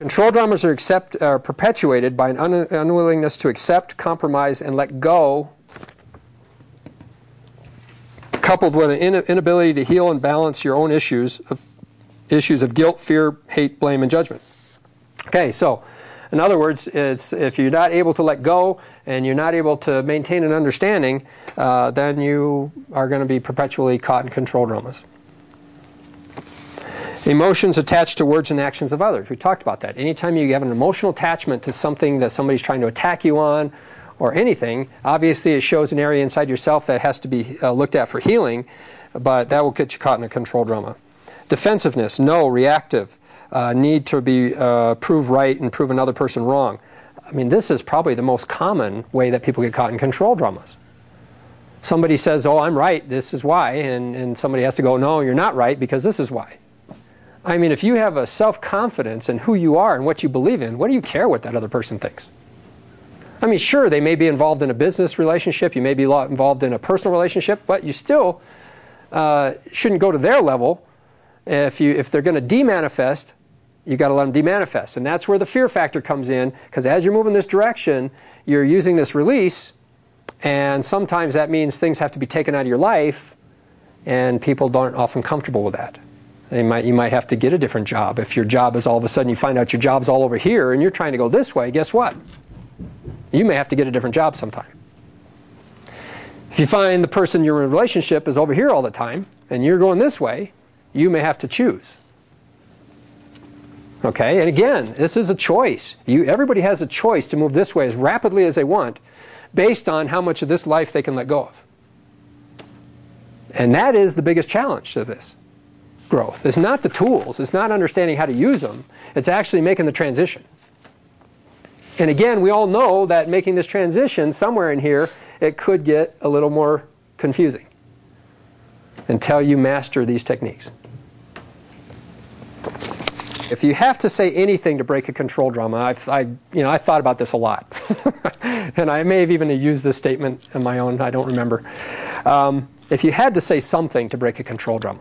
Control dramas are, accept, are perpetuated by an un unwillingness to accept, compromise, and let go, coupled with an in inability to heal and balance your own issues of issues of guilt, fear, hate, blame, and judgment. Okay, so in other words, it's if you're not able to let go and you're not able to maintain an understanding, uh, then you are going to be perpetually caught in control dramas. Emotions attached to words and actions of others. We talked about that. Anytime you have an emotional attachment to something that somebody's trying to attack you on or anything, obviously it shows an area inside yourself that has to be uh, looked at for healing, but that will get you caught in a control drama. Defensiveness, no, reactive, uh, need to be uh, prove right and prove another person wrong. I mean, this is probably the most common way that people get caught in control dramas. Somebody says, oh, I'm right, this is why, and, and somebody has to go, no, you're not right because this is why. I mean, if you have a self-confidence in who you are and what you believe in, what do you care what that other person thinks? I mean, sure, they may be involved in a business relationship, you may be involved in a personal relationship, but you still uh, shouldn't go to their level. If, you, if they're going to demanifest, you got to let them demanifest. And that's where the fear factor comes in, because as you're moving this direction, you're using this release, and sometimes that means things have to be taken out of your life, and people aren't often comfortable with that. They might, you might have to get a different job. If your job is all of a sudden you find out your job's all over here and you're trying to go this way, guess what? You may have to get a different job sometime. If you find the person you're in a relationship is over here all the time and you're going this way, you may have to choose. Okay, and again, this is a choice. You, everybody has a choice to move this way as rapidly as they want based on how much of this life they can let go of. And that is the biggest challenge to this growth. It's not the tools. It's not understanding how to use them. It's actually making the transition. And again, we all know that making this transition somewhere in here, it could get a little more confusing until you master these techniques. If you have to say anything to break a control drama, I've, I, you know, I thought about this a lot. and I may have even used this statement in my own, I don't remember. Um, if you had to say something to break a control drama,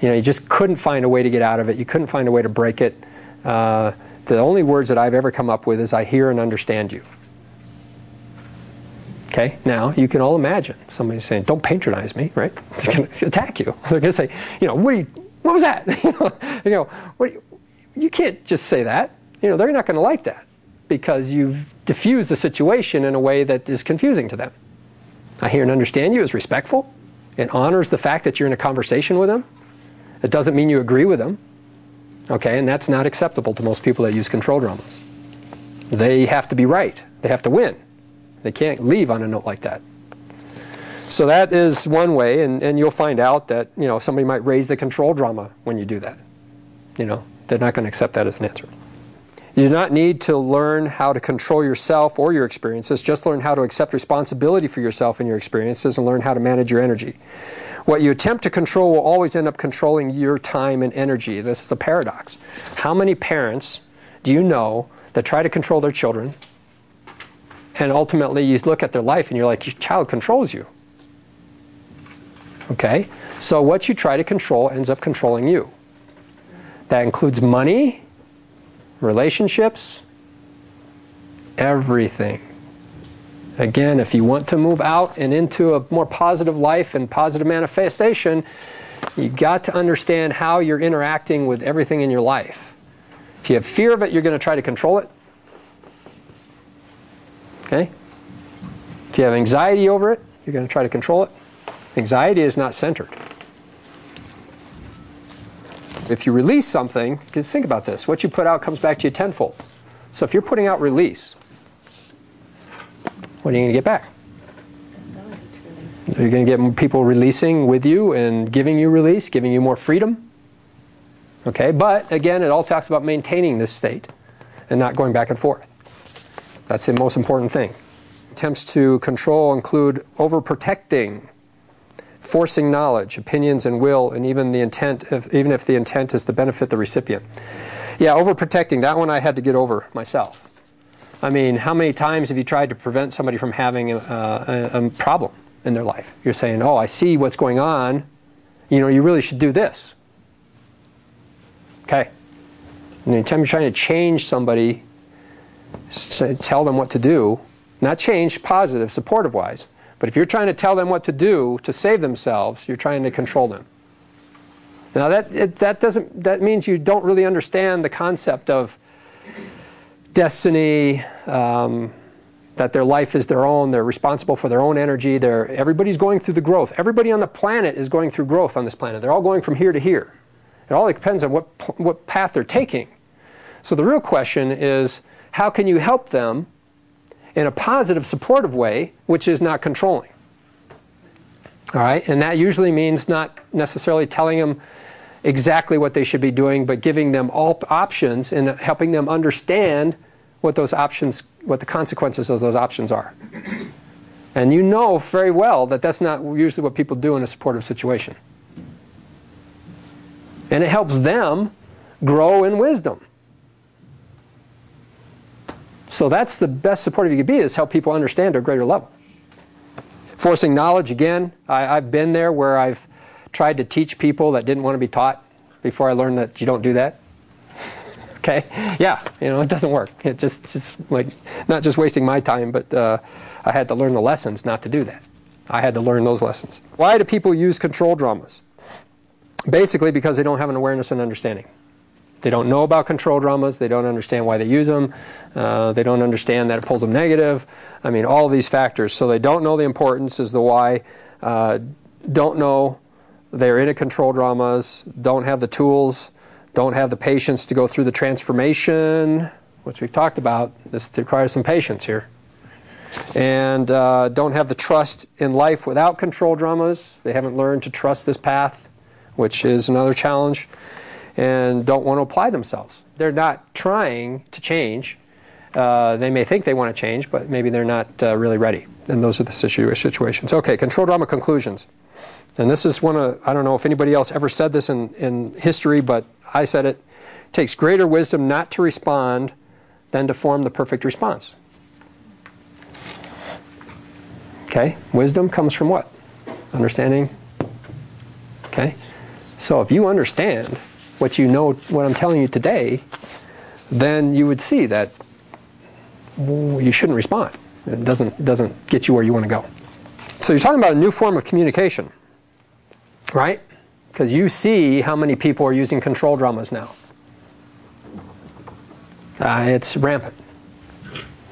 you know, you just couldn't find a way to get out of it. You couldn't find a way to break it. Uh, the only words that I've ever come up with is I hear and understand you. Okay, now you can all imagine somebody saying, don't patronize me, right? They're going to attack you. They're going to say, you know, what, you, what was that? you know, what you, you can't just say that. You know, they're not going to like that because you've diffused the situation in a way that is confusing to them. I hear and understand you is respectful. It honors the fact that you're in a conversation with them. It doesn't mean you agree with them. Okay, and that's not acceptable to most people that use control dramas. They have to be right. They have to win. They can't leave on a note like that. So that is one way, and, and you'll find out that you know somebody might raise the control drama when you do that. You know, they're not going to accept that as an answer. You do not need to learn how to control yourself or your experiences. Just learn how to accept responsibility for yourself and your experiences and learn how to manage your energy. What you attempt to control will always end up controlling your time and energy. This is a paradox. How many parents do you know that try to control their children and ultimately you look at their life and you're like, your child controls you. Okay? So what you try to control ends up controlling you. That includes money, relationships, everything. Again, if you want to move out and into a more positive life and positive manifestation, you've got to understand how you're interacting with everything in your life. If you have fear of it, you're going to try to control it. Okay? If you have anxiety over it, you're going to try to control it. Anxiety is not centered. If you release something, think about this. What you put out comes back to you tenfold. So if you're putting out release, what are you going to get back? Are you going to get people releasing with you and giving you release, giving you more freedom? Okay, but again, it all talks about maintaining this state and not going back and forth. That's the most important thing. Attempts to control include overprotecting, forcing knowledge, opinions and will, and even the intent, if, even if the intent is to benefit the recipient. Yeah, overprotecting, that one I had to get over myself. I mean, how many times have you tried to prevent somebody from having a, a, a problem in their life? You're saying, oh, I see what's going on. You know, you really should do this. Okay. And anytime you're trying to change somebody, tell them what to do, not change positive, supportive wise, but if you're trying to tell them what to do to save themselves, you're trying to control them. Now that it, that doesn't that means you don't really understand the concept of destiny, um, that their life is their own, they're responsible for their own energy. They're, everybody's going through the growth. Everybody on the planet is going through growth on this planet. They're all going from here to here. It all depends on what, what path they're taking. So the real question is how can you help them in a positive, supportive way, which is not controlling? All right, and that usually means not necessarily telling them exactly what they should be doing, but giving them all options and helping them understand what those options, what the consequences of those options are. And you know very well that that's not usually what people do in a supportive situation. And it helps them grow in wisdom. So that's the best supportive you can be is help people understand to a greater level. Forcing knowledge, again, I, have been there where I've tried to teach people that didn't want to be taught before I learned that you don't do that. Okay, yeah, you know, it doesn't work. It just, just like, not just wasting my time, but uh, I had to learn the lessons not to do that. I had to learn those lessons. Why do people use control dramas? Basically because they don't have an awareness and understanding. They don't know about control dramas. They don't understand why they use them. Uh, they don't understand that it pulls them negative. I mean, all these factors. So they don't know the importance is the why. Uh, don't know they're in a control dramas. Don't have the tools don't have the patience to go through the transformation, which we've talked about. This requires some patience here. And uh, don't have the trust in life without control dramas. They haven't learned to trust this path, which is another challenge. And don't want to apply themselves. They're not trying to change. Uh, they may think they want to change, but maybe they're not uh, really ready. And those are the situ situations. Okay, control drama conclusions. And this is one of, I don't know if anybody else ever said this in, in history, but I said it, it takes greater wisdom not to respond than to form the perfect response. Okay? Wisdom comes from what? Understanding. Okay? So if you understand what you know, what I'm telling you today, then you would see that you shouldn't respond. It doesn't, doesn't get you where you want to go. So you're talking about a new form of communication, right? Because you see how many people are using control dramas now. Uh, it's rampant.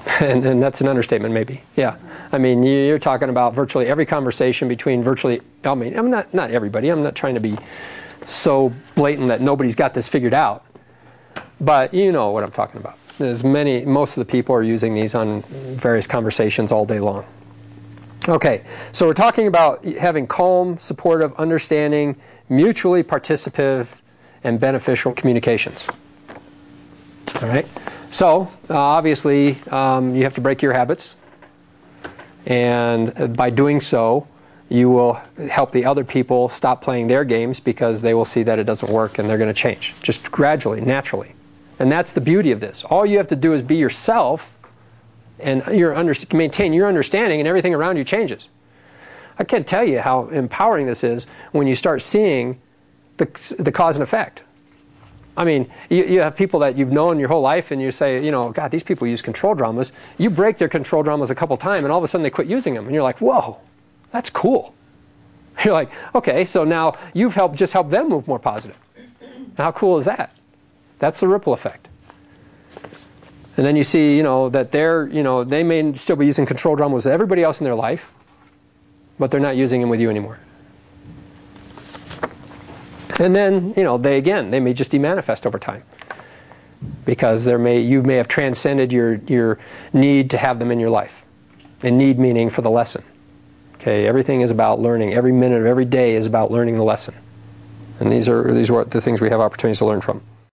and, and, that's an understatement, maybe. Yeah. I mean, you're talking about virtually every conversation between virtually, I mean, I'm not, not everybody. I'm not trying to be so blatant that nobody's got this figured out. But you know what I'm talking about. There's many, most of the people are using these on various conversations all day long. Okay, so we're talking about having calm, supportive, understanding, mutually participative, and beneficial communications. All right, so uh, obviously um, you have to break your habits, and by doing so, you will help the other people stop playing their games because they will see that it doesn't work and they're going to change just gradually, naturally. And that's the beauty of this. All you have to do is be yourself and your under, maintain your understanding, and everything around you changes. I can't tell you how empowering this is when you start seeing the, the cause and effect. I mean, you, you have people that you've known your whole life, and you say, you know, God, these people use control dramas. You break their control dramas a couple times, and all of a sudden they quit using them, and you're like, whoa, that's cool. You're like, okay, so now you've helped just help them move more positive. How cool is that? That's the ripple effect. And then you see, you know, that they're, you know, they may still be using control dramas with everybody else in their life, but they're not using them with you anymore. And then, you know, they again, they may just demanifest over time. Because there may you may have transcended your your need to have them in your life. And need meaning for the lesson. Okay, everything is about learning. Every minute of every day is about learning the lesson. And these are these are the things we have opportunities to learn from.